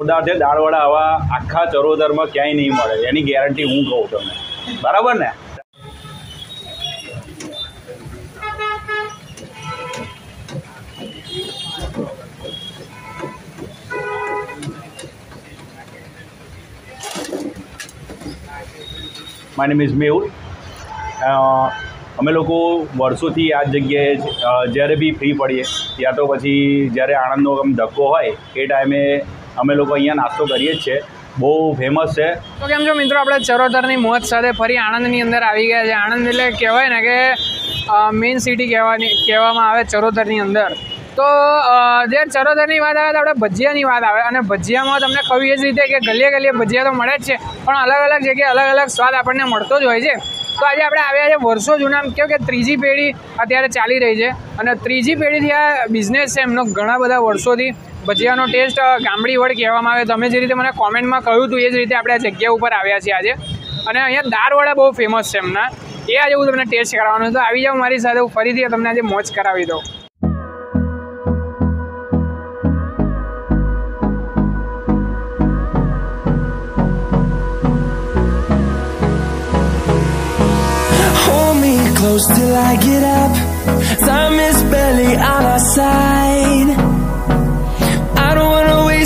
જોરદાર છે. દાળવડા આવા આખા ચરોતરમાં ક્યાંય નહીં મળે. એની ગેરંટી હું કહું તમને. બરાબર ને? માય નેમ ઇઝ મેહુલ અમે લોકો વર્ષોથી આ જગ્યાએ જ્યારે બી ફ્રી પડીએ, યા તો પછી જ્યારે આણંદનો આમ ધક્કો હોય, એ ટાઈમે અમે લોકો અહીંયા નાસ્તો કરીએ જ છીએ. બહુ ફેમસ છે. તો કેમ છો મિત્રો? આપણે ચરોતરની મોજ સાથે ફરી આણંદની અંદર આવી ગયા છે. આણંદ એટલે કહેવાય ને કે મેઇન સિટી કહેવાની, કહેવામાં આવે ચરોતરની અંદર. તો જે ચરોતરની વાત આવે તો આપણે ભજીયાની વાત આવે. અને ભજીયામાં તમને કહ્યું એ જ રીતે કે ગલીએ ગલીએ ભજીયા તો મળે જ છે, પણ અલગ અલગ જગ્યાએ અલગ અલગ સ્વાદ આપણને મળતો જ હોય છે. તો આજે આપણે આવ્યા છે વર્ષો જૂના. કેવું કે ત્રીજી પેઢી અત્યારે ચાલી રહી છે. અને ત્રીજી પેઢીથી આ બિઝનેસ છે એમનો ઘણા બધા વર્ષોથી. ભજીયાનો ટેસ્ટ ગામડી વડ કહેવામાં આવે. તમે જે રીતે મને કોમેન્ટમાં કહ્યું હતું, એ જ રીતે આપણે આ જગ્યા ઉપર આવ્યા છીએ આજે. અને અહીંયા દાળવડા બહુ ફેમસ છે એમના. એ આજે હું તમને ટેસ્ટ કરાવવાનું તો આવી જાઓ મારી સાથે, હું ફરીથી તમને આજે મોજ કરાવી દઉં. Close till I get up. Time is barely on our side.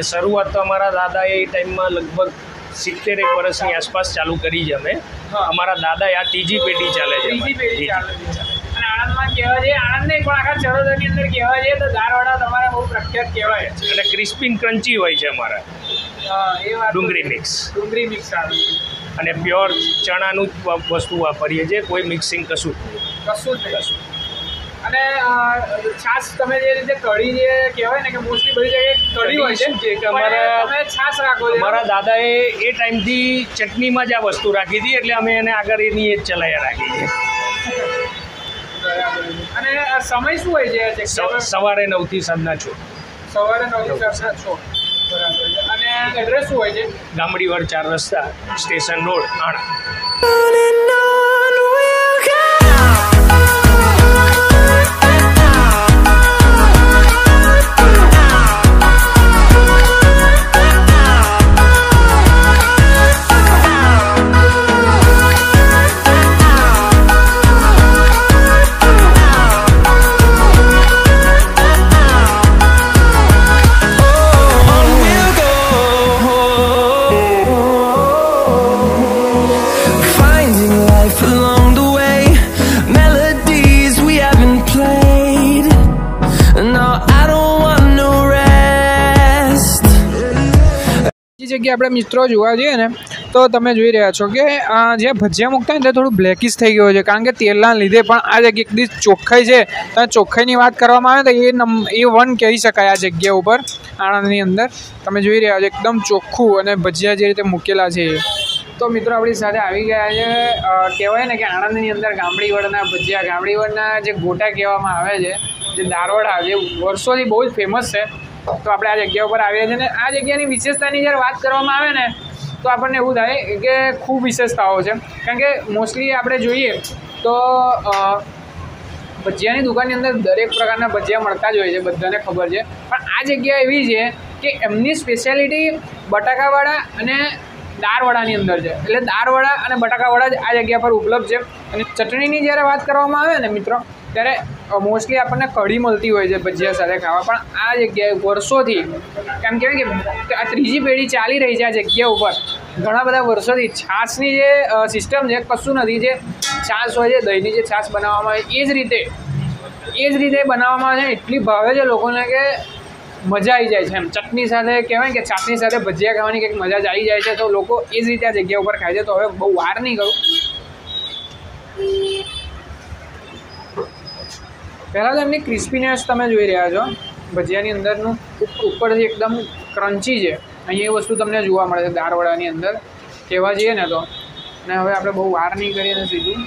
અને શરૂઆત તો અમારા દાદાએ એ ટાઈમમાં લગભગ સિત્તેર એક વર્ષની આસપાસ ચાલુ કરી છે અમે. અમારા દાદા આ ત્રીજી પેઢી ચાલે છે અને આણંદમાં કહેવા જઈએ આણંદ નહીં પણ આખા ચરોતરની અંદર કહેવા જઈએ તો દાળવડા તમારા બહુ પ્રખ્યાત કહેવાય અને ક્રિસ્પીન ક્રન્ચી હોય છે અમારા. ડુંગળી મિક્સ. ડુંગળી મિક્સ અને પ્યોર ચણાનું જ વસ્તુ વાપરીએ છીએ કોઈ મિક્સિંગ કશું જ નહીં. કશું જ નહીં. અને છાશ તમે જે રીતે કઢી જે કહેવાય ને કે મોસ્ટલી બધી જગ્યાએ કઢી હોય છે કે અમારા- તમે છાશ રાખો છો. મારા દાદાએ એ ટાઈમથી ચટણીમાં જ આ વસ્તુ રાખી હતી એટલે અમે એને આગળ એની એ જ ચલાવ્યા રાખી છે. અને આ સમય શું હોય છે? સવારે નવથી સાંજના છો. સવારે નવથી સાંજના છો. બરાબર અને એડ્રેસ શું હોય છે? ગામડીવાડ ચાર રસ્તા સ્ટેશન રોડ આણંદ. જગ્યાએ આપણે મિત્રો જોવા જઈએ ને, તો તમે જોઈ રહ્યા છો કે જે ભજીયા મૂકતા ને, તે થોડું બ્લેકિશ થઈ ગયું છે. કારણ કે તેલના લીધે પણ આ જગ્યા એકદી ચોખ્ખાઈ છે. તો ચોખ્ખાઈની વાત કરવામાં આવે તો એ નમ, એ વન કહી શકાય આ જગ્યા ઉપર, આણંદની અંદર. તમે જોઈ રહ્યા છો, એકદમ ચોખ્ખું અને ભજીયા જે રીતે મૂકેલા છે તો મિત્રો, આપણી સાથે આવી ગયા છે કહેવાય ને કે આણંદની અંદર ગામડી વડના ભજીયા ગામડી વડના જે ગોટા કહેવામાં આવે છે, જે દારવડા, જે વર્ષોથી બહુ જ ફેમસ છે. તો આપણે આ જગ્યા ઉપર આવ્યા છે ને આ જગ્યાની વિશેષતાની જ્યારે વાત કરવામાં આવે ને, તો આપણને એવું થાય કે ખૂબ વિશેષતાઓ છે. કારણ કે મોસ્ટલી આપણે જોઈએ તો ભજીયાની દુકાનની અંદર દરેક પ્રકારના ભજીયા મળતા જ હોય છે, બધાને ખબર છે. પણ આ જગ્યા એવી છે કે એમની સ્પેશિયાલિટી બટાકાવાળા અને દાળવડાની અંદર છે. એટલે દાળવડા અને બટાકાવાળા જ આ જગ્યા પર ઉપલબ્ધ છે. અને ચટણીની જ્યારે વાત કરવામાં આવે ને મિત્રો ત્યારે મોસ્ટલી આપણને કઢી મળતી હોય છે ભજીયા સાથે ખાવા, પણ આ જગ્યાએ વર્ષોથી, કેમ કહેવાય કે આ ત્રીજી પેઢી ચાલી રહી છે આ જગ્યા ઉપર, ઘણા બધા વર્ષોથી છાશની જે સિસ્ટમ છે, કશું નથી, જે છાશ હોય છે, દહીંની જે છાશ બનાવવામાં આવે, એ જ રીતે, એ જ રીતે બનાવવામાં આવે છે, એટલી ભાવે છે લોકોને કે મજા આવી જાય છે. એમ ચટણી સાથે કહેવાય કે ચાટણી સાથે ભજીયા ખાવાની કંઈક મજા જ આવી જાય છે, તો લોકો એ જ રીતે આ જગ્યા ઉપર ખાય છે, તો હવે બહુ વાર નહીં કરું. પહેલાં તો એમની ક્રિસ્પીનેસ તમે જોઈ રહ્યા છો. ભજીયાની અંદરનું ઉપરથી એકદમ ક્રન્ચી છે. અહીંયા એ વસ્તુ તમને જોવા મળે છે દાળવડાની અંદર. કહેવા જઈએ ને તો. અને હવે આપણે બહુ વાર નહીં કરીએ ને સીધું.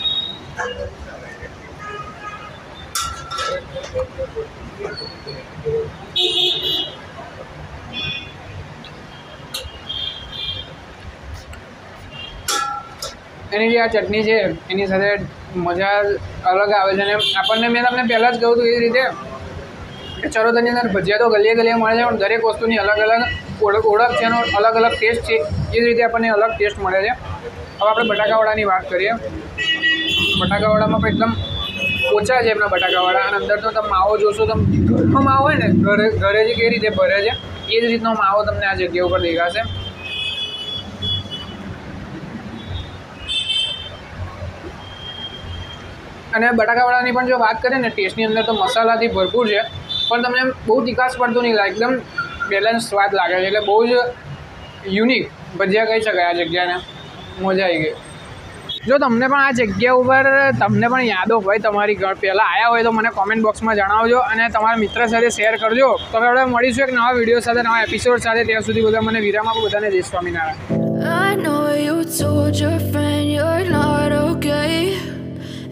એની જે આ ચટણી છે, એની સાથે મજા અલગ આવે છે અને આપણને મેં તમને પહેલાં જ કહ્યું હતું એ રીતે કે ચરોતરની અંદર ભજીયા તો ગલીએ ગલીએ મળે છે, પણ દરેક વસ્તુની અલગ અલગ ઓળખ ઓળખ છે એનો અલગ અલગ ટેસ્ટ છે. એ જ રીતે આપણને અલગ ટેસ્ટ મળે છે. હવે આપણે બટાકાવાળાની વાત કરીએ. બટાકાવાળામાં પણ એકદમ ઓછા છે એમના બટાકાવાળા. અને અંદર તો તમે માવો જોશો તો ઘરનો માવો હોય ને, ઘરે ઘરે જે કઈ રીતે ભરે છે, એ જ રીતનો માવો તમને આ જગ્યા ઉપર દેખાશે. અને બટાકાવાળાની પણ જો વાત કરીએ ને, ટેસ્ટની અંદર તો મસાલાથી ભરપૂર છે. પણ તમને બહુ તીખાશ પડતું નહીં લાગે એકદમ બેલેન્સ સ્વાદ લાગે છે. એટલે બહુ જ યુનિક ભજીયા કહી શકાય આ જગ્યાને. મજા આવી ગઈ. જો તમને પણ આ જગ્યા ઉપર તમને પણ યાદો હોય, તમારી ઘર પહેલાં આવ્યા હોય તો મને કોમેન્ટ બોક્સમાં જણાવજો અને તમારા મિત્ર સાથે શેર કરજો. તો હવે મળીશું એક નવા વીડિયો સાથે, નવા એપિસોડ સાથે. ત્યાં સુધી બધા મને વિરામ આપો, બધાને જય સ્વામિનારાયણ.